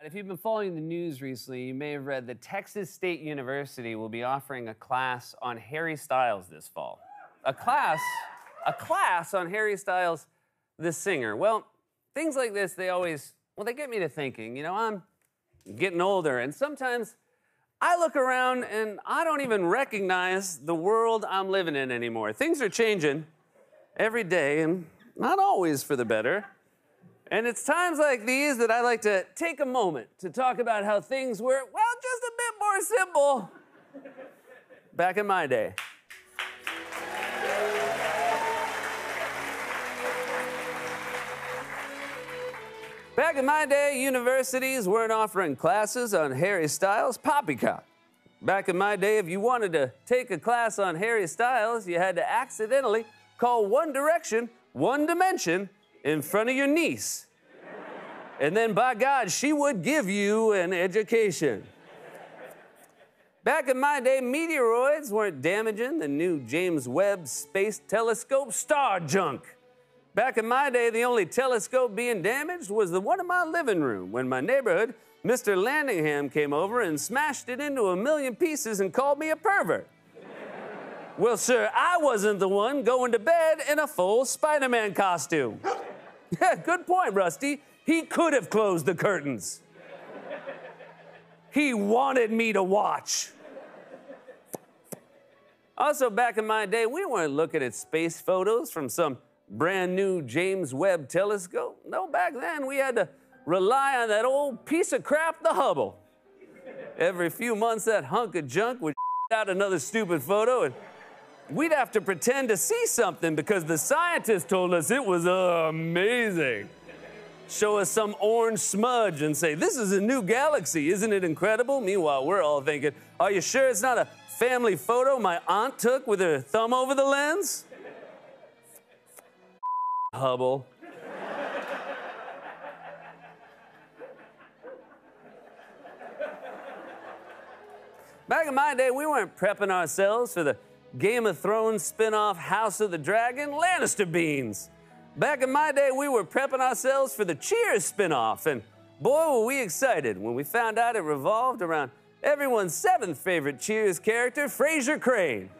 If you've been following the news recently, you may have read that Texas State University will be offering a class on Harry Styles this fall. A class, a class on Harry Styles, the singer. Well, things like this, they always, well, they get me to thinking. You know, I'm getting older, and sometimes I look around and I don't even recognize the world I'm living in anymore. Things are changing every day, and not always for the better. And it's times like these that I like to take a moment to talk about how things were, well, just a bit more simple back in my day. Back in my day, universities weren't offering classes on Harry Styles' poppycock. Back in my day, if you wanted to take a class on Harry Styles, you had to accidentally call One Direction One Dimension in front of your niece. And then, by God, she would give you an education. Back in my day, meteoroids weren't damaging the new James Webb Space Telescope star junk. Back in my day, the only telescope being damaged was the one in my living room when my neighborhood, Mr. Landingham, came over and smashed it into a million pieces and called me a pervert. well, sir, I wasn't the one going to bed in a full Spider Man costume. Yeah, good point, Rusty. He could have closed the curtains. He wanted me to watch. Also, back in my day, we weren't looking at space photos from some brand new James Webb telescope. No, back then we had to rely on that old piece of crap, the Hubble. Every few months, that hunk of junk would out another stupid photo, and we'd have to pretend to see something because the scientists told us it was amazing show us some orange smudge and say, This is a new galaxy. Isn't it incredible? Meanwhile, we're all thinking, Are you sure it's not a family photo my aunt took with her thumb over the lens? Hubble. Back in my day, we weren't prepping ourselves for the Game of Thrones spin off House of the Dragon Lannister beans. Back in my day, we were prepping ourselves for the Cheers spinoff, and boy, were we excited when we found out it revolved around everyone's seventh favorite Cheers character, Frasier Crane.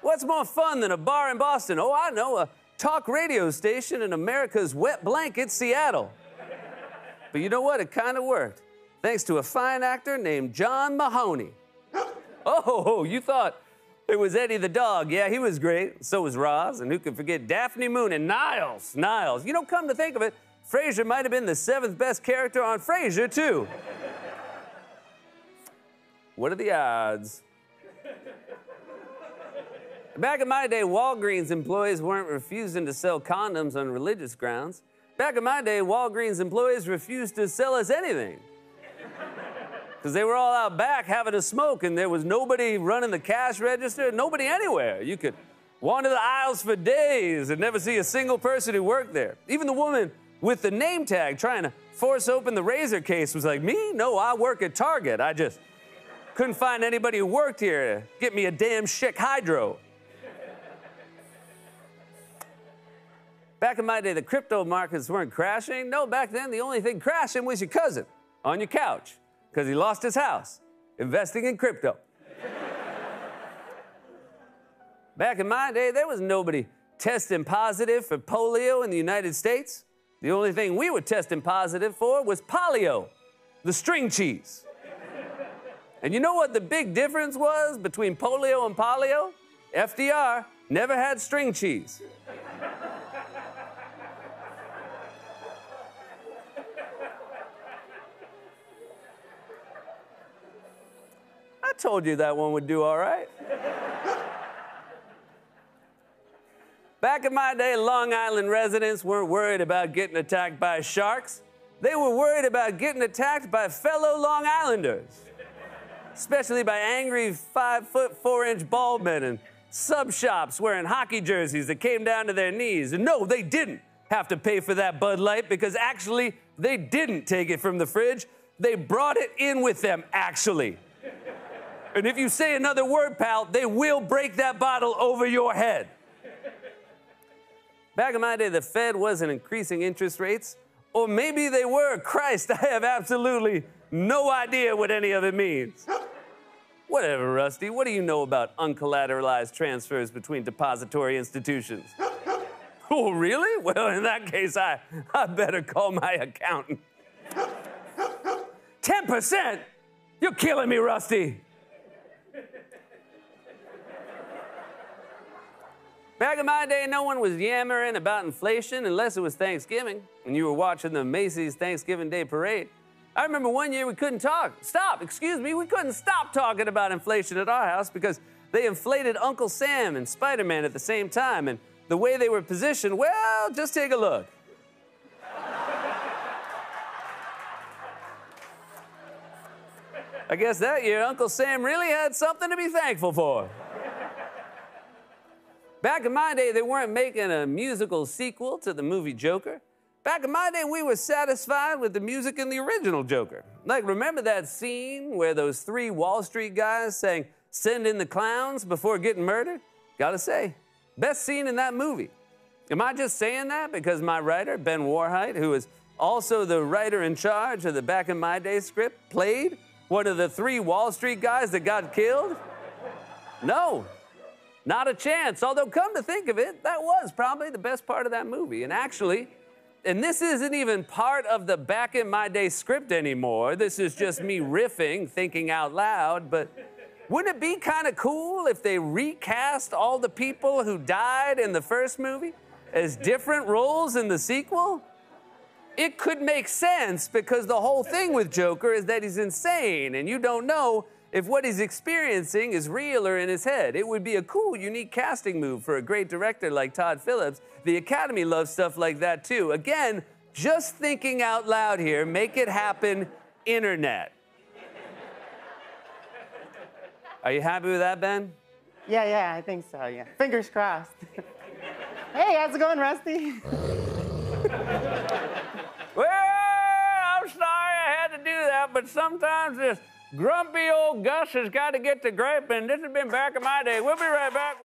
What's more fun than a bar in Boston? Oh, I know, a talk radio station in America's wet blanket, Seattle. But you know what? It kind of worked, thanks to a fine actor named John Mahoney. Oh, you thought it was Eddie the dog. Yeah, he was great. So was Roz. And who could forget Daphne Moon and Niles? Niles. You know, come to think of it, Frasier might have been the seventh best character on Frasier, too. what are the odds? Back in my day, Walgreens employees weren't refusing to sell condoms on religious grounds. Back in my day, Walgreens employees refused to sell us anything because they were all out back having a smoke and there was nobody running the cash register, nobody anywhere. You could wander the aisles for days and never see a single person who worked there. Even the woman with the name tag trying to force open the razor case was like, Me? No, I work at Target. I just couldn't find anybody who worked here to get me a damn Schick hydro. Back in my day, the crypto markets weren't crashing. No, back then, the only thing crashing was your cousin on your couch because he lost his house investing in crypto. Back in my day, there was nobody testing positive for polio in the United States. The only thing we were testing positive for was Polly-O, the string cheese. and you know what the big difference was between polio and polio? FDR never had string cheese. Told you that one would do all right. Back in my day, Long Island residents weren't worried about getting attacked by sharks. They were worried about getting attacked by fellow Long Islanders, especially by angry five foot four inch bald men in sub shops wearing hockey jerseys that came down to their knees. And no, they didn't have to pay for that Bud Light because actually they didn't take it from the fridge. They brought it in with them, actually. And if you say another word, pal, they will break that bottle over your head. Back in my day, the Fed wasn't increasing interest rates Or maybe they were. Christ, I have absolutely no idea what any of it means. Whatever, Rusty. What do you know about uncollateralized transfers between depository institutions? Oh, really? Well, in that case, I, I better call my accountant. 10%? You're killing me, Rusty. Back in my day, no one was yammering about inflation unless it was Thanksgiving and you were watching the Macy's Thanksgiving Day Parade. I remember one year we couldn't talk. Stop, excuse me, we couldn't stop talking about inflation at our house because they inflated Uncle Sam and Spider Man at the same time. And the way they were positioned, well, just take a look. I guess that year Uncle Sam really had something to be thankful for. Back in my day, they weren't making a musical sequel to the movie Joker. Back in my day, we were satisfied with the music in the original Joker. Like, remember that scene where those three Wall Street guys sang, Send in the clowns before getting murdered? Gotta say, best scene in that movie. Am I just saying that because my writer, Ben Warheit, who is also the writer in charge of the Back in My Day script, played one of the three Wall Street guys that got killed? No, not a chance. Although, come to think of it, that was probably the best part of that movie. And actually, and this isn't even part of the back in my day script anymore. This is just me riffing, thinking out loud. But wouldn't it be kind of cool if they recast all the people who died in the first movie as different roles in the sequel? It could make sense because the whole thing with Joker is that he's insane and you don't know if what he's experiencing is real or in his head. It would be a cool, unique casting move for a great director like Todd Phillips. The Academy loves stuff like that too. Again, just thinking out loud here, make it happen, internet. Are you happy with that, Ben? Yeah, yeah, I think so, yeah. Fingers crossed. hey, how's it going, Rusty? well, I'm sorry I had to do that, but sometimes this Grumpy old Gus has got to get to griping. This has been back in my day. We'll be right back.